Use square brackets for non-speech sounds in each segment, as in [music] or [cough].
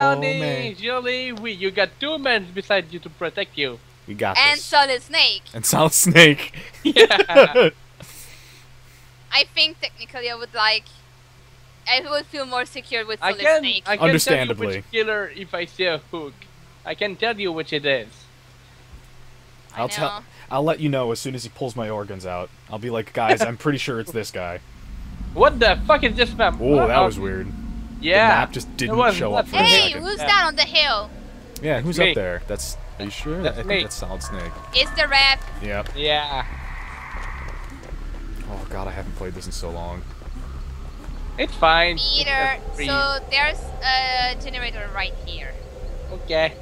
Oh, Johnny. Julie, we, you got two men beside you to protect you. We got And this. Solid Snake. and Solid Snake. Yeah. [laughs] I think technically I would like. I would feel more secure with I Solid can, Snake. I can Understandably. tell you which killer if I see a hook. I can tell you which it is. I I'll tell. I'll let you know as soon as he pulls my organs out. I'll be like, guys, I'm pretty sure it's this guy. [laughs] What the fuck is this map? Oh, that was weird. Yeah. The map just didn't was show not up for a for. Hey, second. who's Yeah. that on the hill? Yeah, who's Me. up there? That's. Are you sure? That's I think me. that's Solid Snake. It's the rep. Yep. Yeah. Oh god, I haven't played this in so long. It's fine. Peter. It's So there's a generator right here. Okay.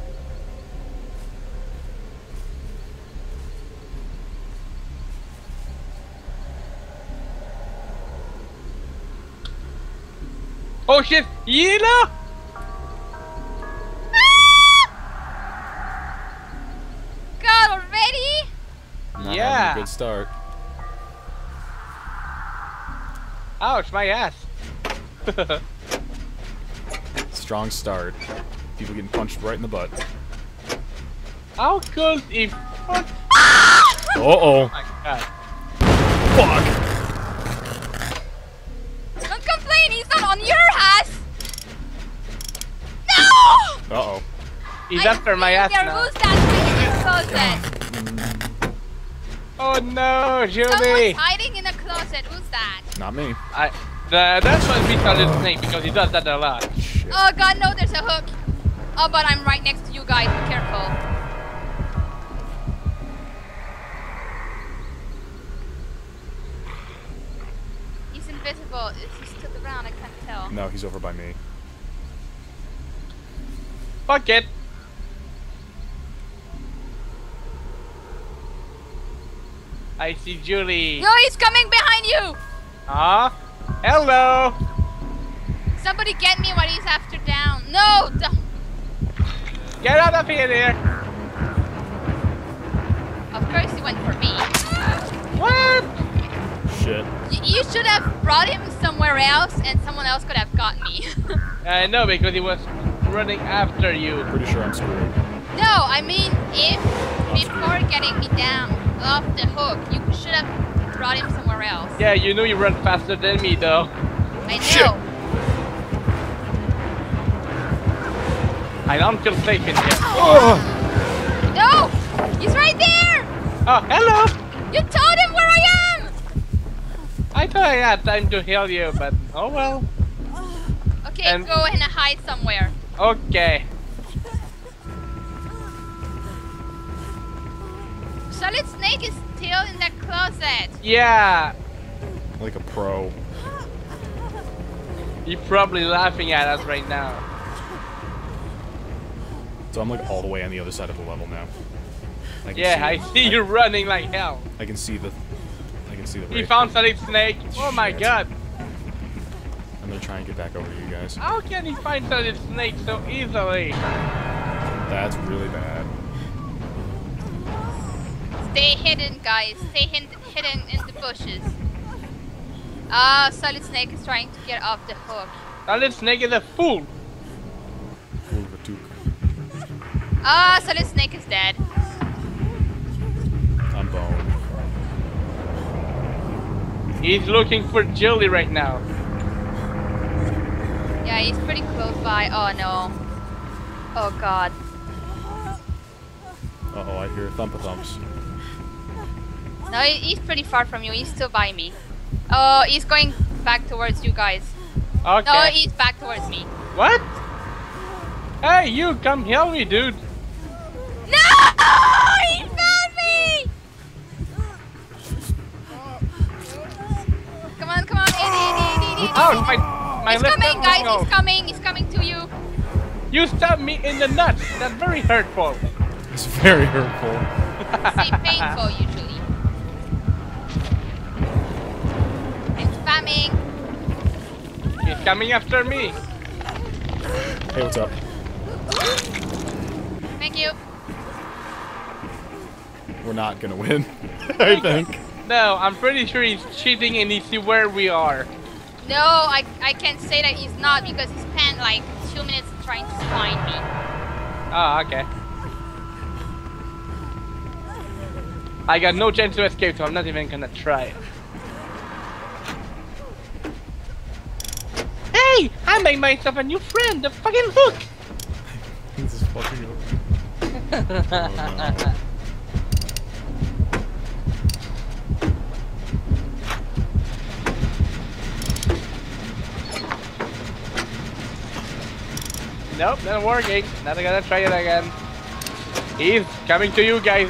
Oh shit! Yela! God already? Not Yeah. good start. Ouch, my ass. [laughs] Strong start. People getting punched right in the butt. How could if? Oh Uh oh. my god. Fuck. Uh oh. He's I after my ass now. was that thing in the closet. Oh no, Julie! Someone's hiding in a closet. Who's that? Not me. I, the, that's why we call it snake because he does that a lot. Shit. Oh god, no, there's a hook. Oh, but I'm right next to you guys. Be careful. He's invisible. Is he still around? I can't tell. No, he's over by me. Fuck it. I see Julie. No, he's coming behind you! Ah, hello. Somebody get me while he's after down. No! don't- Get out of here, there. Of course he went for me. What? Shit. Y- you should have brought him somewhere else and someone else could have got me. [laughs] I know because he was running after you. Pretty sure I'm screwed. no, I mean, if before getting me down off the hook, you should have brought him somewhere else. Yeah, you know you run faster than me though. I know. Shit. I don't feel safe in here. Oh! No! He's right there! Oh, hello. You told him where I am! I thought I had time to heal you, but oh well. Okay, And- go and hide somewhere. Okay. Solid Snake is still in that closet. Yeah, Like a pro. he's probably laughing at us right now. So I'm like all the way on the other side of the level now. I Yeah, see, I see you running like hell. I can see the. I can see the. He found Solid Snake. Oh my god. I'm gonna try and get back over to you guys. How can he find Solid Snake so easily? That's really bad. Stay hidden, guys. Stay hin- hidden in the bushes. Ah, Solid Snake is trying to get off the hook. Solid Snake is a fool. Ooh, the Duke. Ah, Solid Snake is dead. I'm boned. He's looking for Julie right now. Yeah, he's pretty close by. Oh no. Oh god. Uh oh, I hear thump thumpa thumps. No, he's pretty far from you. He's still by me. Oh, he's going back towards you guys. Okay. No, he's back towards me. What? Hey, you come heal me, dude. No! He found me! Come on, come on. In. My my He's coming, guys. was He's coming. He's coming to you. You stabbed me in the nuts. That's very hurtful. It's very hurtful. Say painful usually. I'm spamming. He's coming after me. Hey, what's up? Thank you. We're not gonna win. [laughs] I think. No, I'm pretty sure he's cheating and he see where we are. No, I I can't say that he's not because he spent like two minutes trying to find me. Oh, okay. I got no chance to escape, so I'm not even gonna try. Hey! I made myself a new friend, the fucking hook! [laughs] This is fucking over. [laughs] Nope, not working. Not gonna try it again. He's coming to you guys.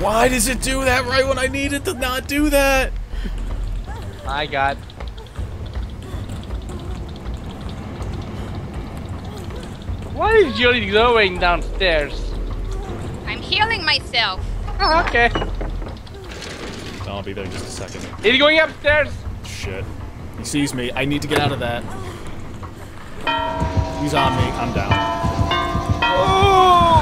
Why does it do that right when I need it to not do that? My god. What is Julie going downstairs? I'm healing myself. Oh, okay. I'll be there in just a second. He's going upstairs. Shit. He sees me. I need to get out of that. He's on me. I'm down. Oh!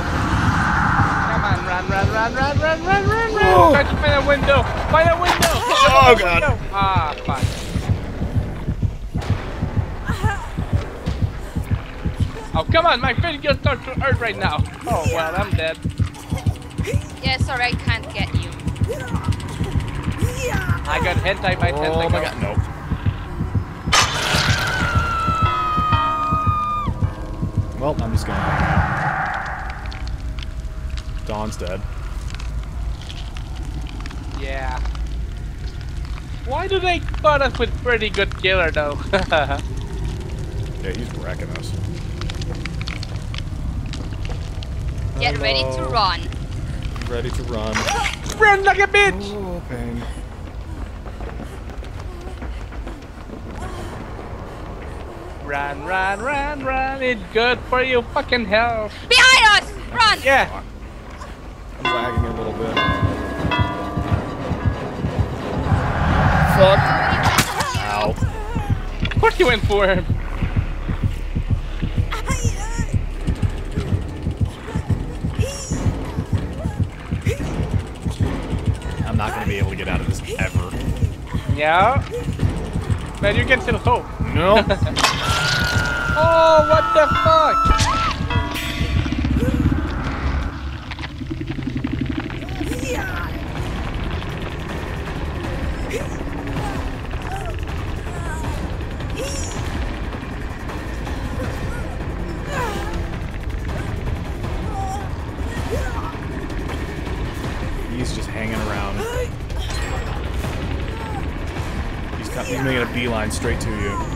Come on, run, run, run, run, run, run, run, run! Whoa. Try to find a window! Find a window! Oh, God. Window. Ah, fuck. Oh, come on, my finger starts to hurt right now. Oh, well, I'm dead. Yeah, sorry, I can't get you. I got hentai by Oh tentacle. my god. Nope. Well, gonna hang out. Dawn's dead. Yeah. Why do they put us with pretty good killer though? [laughs] Yeah, he's wrecking us. Get ready to run. Ready to run. Run like a bitch! Oh, Run, run, run, run! It's good for you fucking health. Behind us! Run! Yeah. I'm lagging a little bit. Fuck. Ow. What you went for him? I'm not gonna be able to get out of this ever. Yeah. Man, you can still hope. No. [laughs] Oh, what the fuck? he's just hanging around. He's, cut, he's making a beeline straight to you.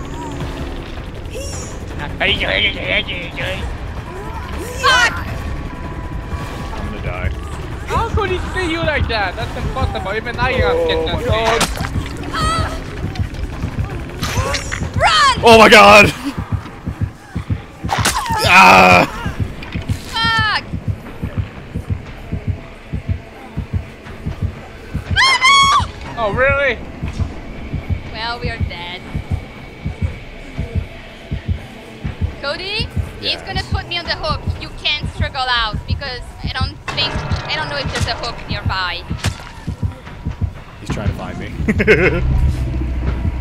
Fuck! I'm gonna die. How could he see you like that? That's impossible. Even I got Oh hit my that God. day. Run! Oh my god! ah! Fuck! Ah, no! Oh, really? Well, we are dead. He's gonna put me on the hook. You can't struggle out because I don't think I don't know if there's a hook nearby. He's trying to find me. [laughs]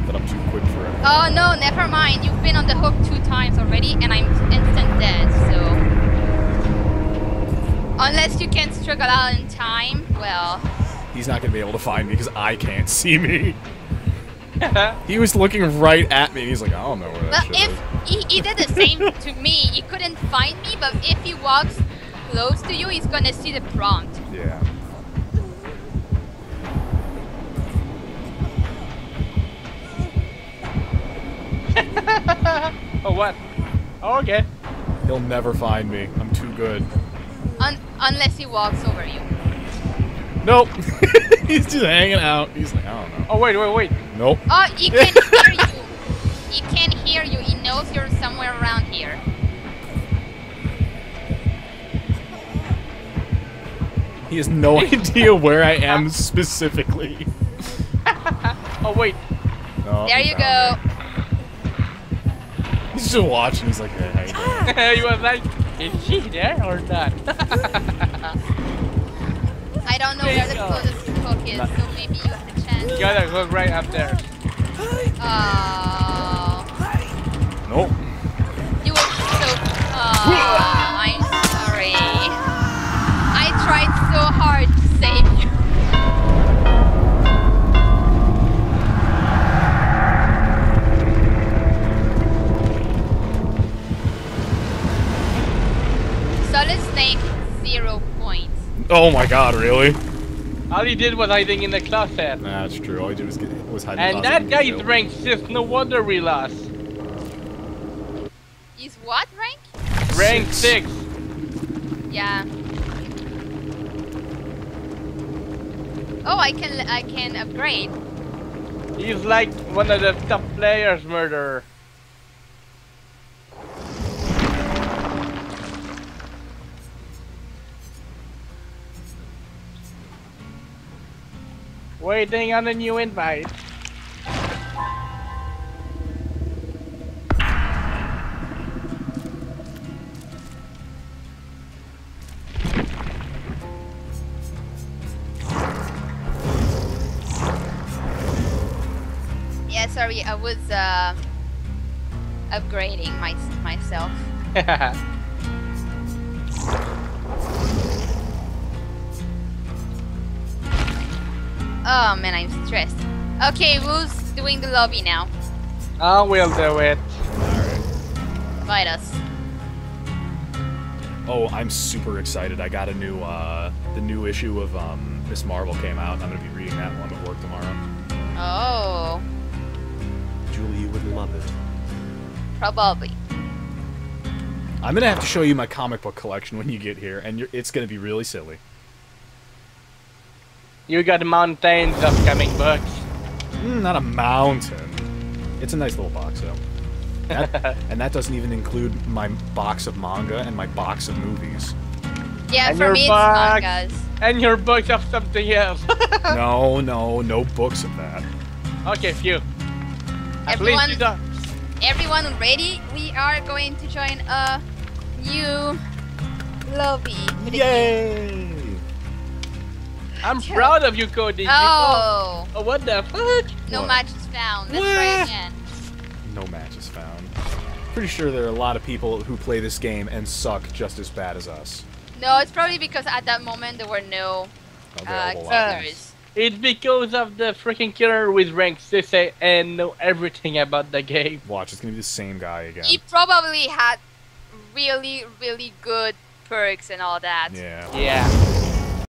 but I'm too quick for it. Oh no, never mind. You've been on the hook two times already, and I'm instant dead. So unless you can struggle out in time, well, He's not gonna be able to find me because I can't see me. [laughs] He was looking right at me. He's like, I don't know where that well, shit if he, he did the same [laughs] to me, he couldn't find me. But if he walks close to you, he's gonna see the prompt. Yeah. [laughs] Oh, what? Oh, okay. He'll never find me. I'm too good. Un- unless he walks over you. Nope. [laughs] He's just hanging out. He's like, I don't know. Oh, wait, wait, wait. Nope. Oh, he can [laughs] hear you. He can hear you. He knows you're somewhere around here. He has no [laughs] idea where I am specifically. Oh, wait. No, There you go. me. He's just watching. He's like, hey, how you doing? he was like, is she there or not? I don't know where the Bingo. closest not so maybe you have a chance. You gotta look right up there. Uh, nope. You were so... Uh, I'm sorry. I tried so hard to save you. Solid Snake, zero points. Oh my god, really? All he did was hiding in the closet. Nah, that's true. All he did was, get, was hide And that guy is ranked 6, no wonder we lost. Is what rank? Rank Six. 6. Yeah. Oh, I can I can upgrade. He's like one of the top players, murderer. Waiting on a new invite. Yeah, sorry, I was uh, upgrading my myself. [laughs] Oh man, I'm stressed. Okay, who's doing the lobby now? I will do it. Invite us. Oh, I'm super excited. I got a new, uh, the new issue of um, Miss Marvel came out. I'm gonna be reading that while I'm at work tomorrow. Oh, Julie, you would love it. probably. I'm gonna have to show you my comic book collection when you get here, and you're, it's gonna be really silly. You got mountains of comic books. Mm, not a mountain. It's a nice little box, though. That, [laughs] and that doesn't even include my box of manga and my box of movies. Yeah, And for your me it's box. mangas. And your books of something else. [laughs] no, no, no books of that. okay, phew. At Everyone- least. Everyone ready? We are going to join a new lobby. Yay! I'm proud of you, Cody. You- Oh, oh, what the fuck? no What? matches found. Let's What? try again. No matches found. Pretty sure there are a lot of people who play this game and suck just as bad as us. No, it's probably because at that moment there were no uh, Available Uh, killers. It's because of the freaking killer with rank 6 and know everything about the game. Watch, it's gonna be the same guy again. He probably had really, really good perks and all that. Yeah. Yeah.